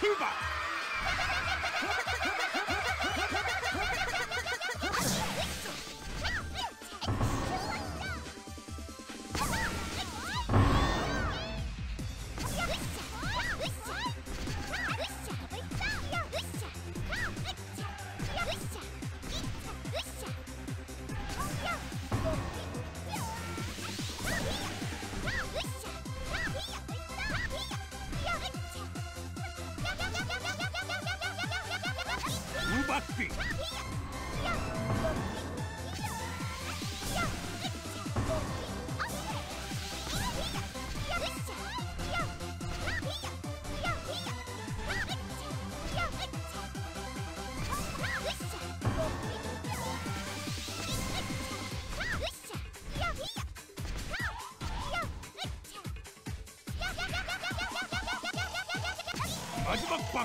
Cuba. フィニ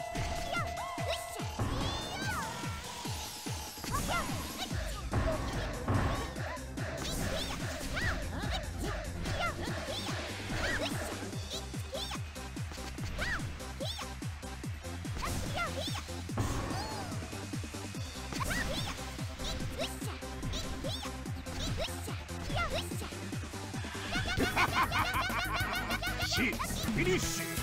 ッ She's finished.